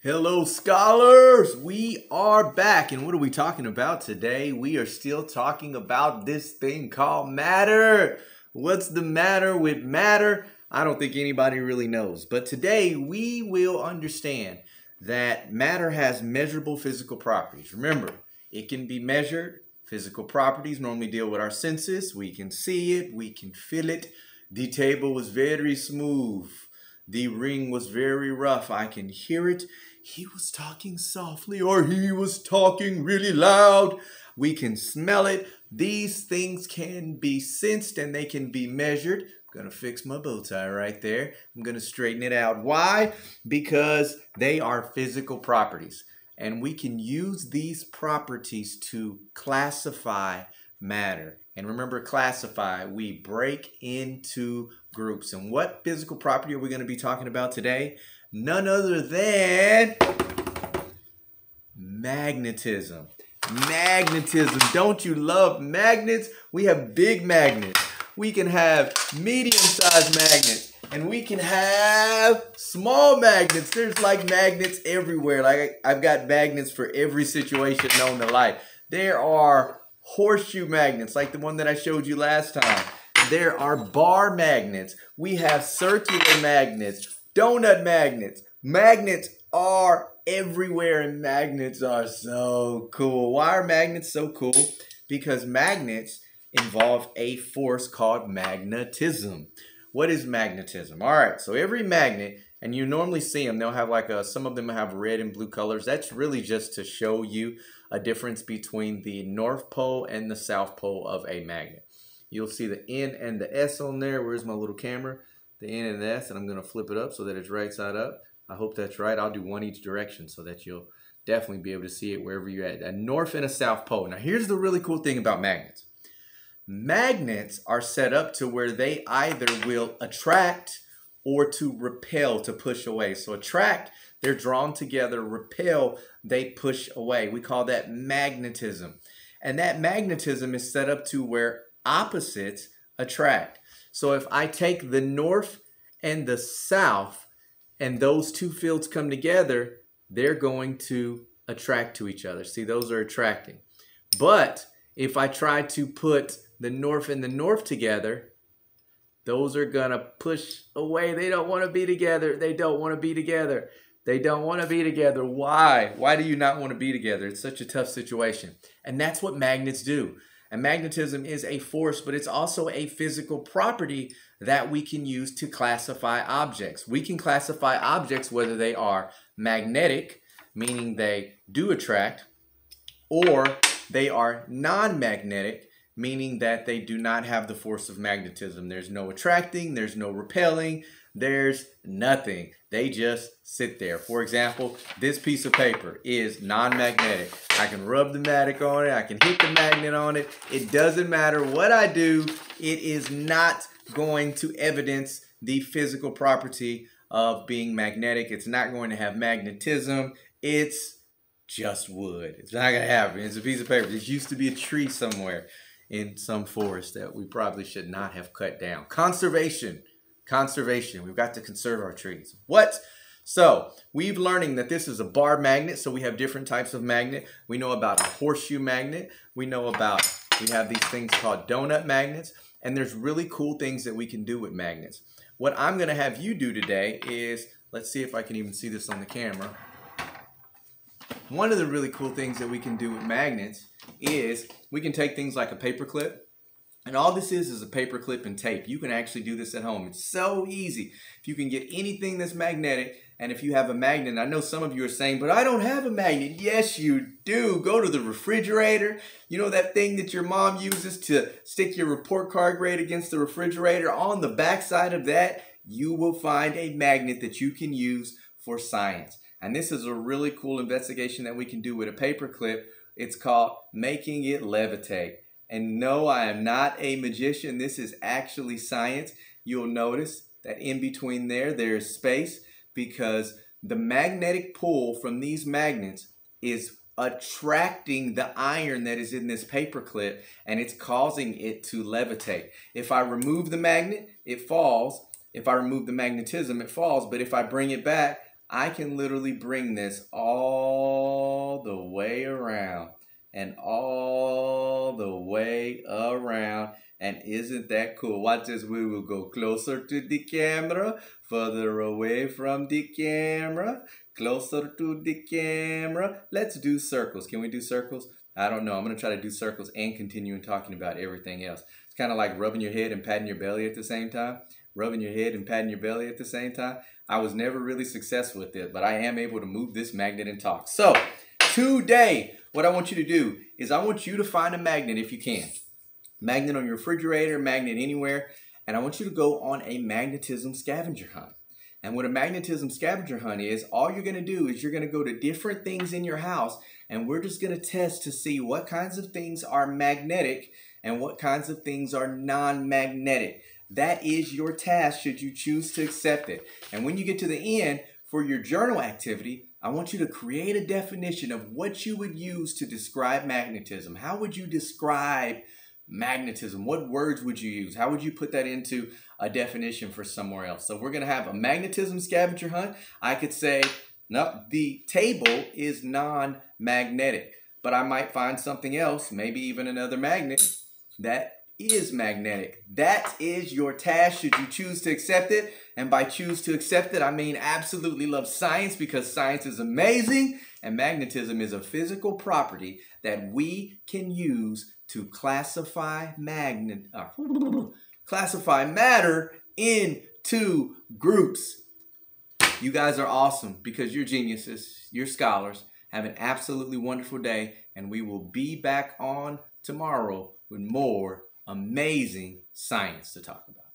Hello, scholars! We are back, and what are we talking about today? We are still talking about this thing called matter. What's the matter with matter? I don't think anybody really knows, but today we will understand that matter has measurable physical properties. Remember, it can be measured. Physical properties normally deal with our senses. We can see it, we can feel it. The table was very smooth. The ring was very rough. I can hear it. He was talking softly or he was talking really loud. We can smell it. These things can be sensed and they can be measured. I'm going to fix my bow tie right there. I'm going to straighten it out. Why? Because they are physical properties. And we can use these properties to classify matter. And remember, classify, we break into groups. And what physical property are we going to be talking about today? None other than magnetism. Magnetism. Don't you love magnets? We have big magnets. We can have medium-sized magnets. And we can have small magnets. There's like magnets everywhere. Like I've got magnets for every situation known to life. There are horseshoe magnets like the one that I showed you last time. There are bar magnets. We have circular magnets, donut magnets. Magnets are everywhere and magnets are so cool. Why are magnets so cool? Because magnets involve a force called magnetism. What is magnetism? All right, so every magnet, and you normally see them, they'll have like a, some of them have red and blue colors. That's really just to show you a difference between the north pole and the south pole of a magnet. You'll see the N and the S on there. Where's my little camera? The N and the S, and I'm going to flip it up so that it's right side up. I hope that's right. I'll do one each direction so that you'll definitely be able to see it wherever you're at. A north and a south pole. Now, here's the really cool thing about magnets. Magnets are set up to where they either will attract or to repel, to push away. So attract, they're drawn together. Repel, they push away. We call that magnetism. And that magnetism is set up to where opposites attract. So if I take the north and the south, and those two fields come together, they're going to attract to each other. See, those are attracting. But if I try to put the north and the north together, those are going to push away. They don't want to be together. They don't want to be together. They don't want to be together. Why? Why do you not want to be together? It's such a tough situation. And that's what magnets do. And magnetism is a force, but it's also a physical property that we can use to classify objects. We can classify objects whether they are magnetic, meaning they do attract, or they are non-magnetic, meaning that they do not have the force of magnetism. There's no attracting, there's no repelling, there's nothing. They just sit there. For example, this piece of paper is non-magnetic. I can rub the magnet on it. I can hit the magnet on it. It doesn't matter what I do. It is not going to evidence the physical property of being magnetic. It's not going to have magnetism. It's just wood. It's not going to happen. It's a piece of paper. There used to be a tree somewhere in some forest that we probably should not have cut down. Conservation conservation. We've got to conserve our trees. What? So we've learning that this is a bar magnet. So we have different types of magnet. We know about a horseshoe magnet. We know about, we have these things called donut magnets. And there's really cool things that we can do with magnets. What I'm going to have you do today is, let's see if I can even see this on the camera. One of the really cool things that we can do with magnets is we can take things like a paper clip and all this is is a paper clip and tape. You can actually do this at home. It's so easy. If you can get anything that's magnetic, and if you have a magnet, I know some of you are saying, but I don't have a magnet. Yes, you do. Go to the refrigerator. You know that thing that your mom uses to stick your report card grade against the refrigerator? On the back side of that, you will find a magnet that you can use for science. And this is a really cool investigation that we can do with a paper clip. It's called making it levitate. And no, I am not a magician. This is actually science. You'll notice that in between there, there is space because the magnetic pull from these magnets is attracting the iron that is in this paper clip and it's causing it to levitate. If I remove the magnet, it falls. If I remove the magnetism, it falls. But if I bring it back, I can literally bring this all the way around and all the way around. And isn't that cool? Watch this. We will go closer to the camera, further away from the camera, closer to the camera. Let's do circles. Can we do circles? I don't know. I'm going to try to do circles and continue talking about everything else. It's kind of like rubbing your head and patting your belly at the same time. Rubbing your head and patting your belly at the same time. I was never really successful with it, but I am able to move this magnet and talk. So, today, what I want you to do is I want you to find a magnet if you can. Magnet on your refrigerator, magnet anywhere, and I want you to go on a magnetism scavenger hunt. And what a magnetism scavenger hunt is, all you're going to do is you're going to go to different things in your house and we're just going to test to see what kinds of things are magnetic and what kinds of things are non-magnetic. That is your task should you choose to accept it. And when you get to the end for your journal activity, I want you to create a definition of what you would use to describe magnetism. How would you describe magnetism? What words would you use? How would you put that into a definition for somewhere else? So we're going to have a magnetism scavenger hunt. I could say, no, the table is non-magnetic, but I might find something else, maybe even another magnet that is magnetic. That is your task should you choose to accept it. And by choose to accept it, I mean absolutely love science because science is amazing and magnetism is a physical property that we can use to classify magnet uh, classify matter into groups. You guys are awesome because you're geniuses, you're scholars. Have an absolutely wonderful day and we will be back on tomorrow with more amazing science to talk about.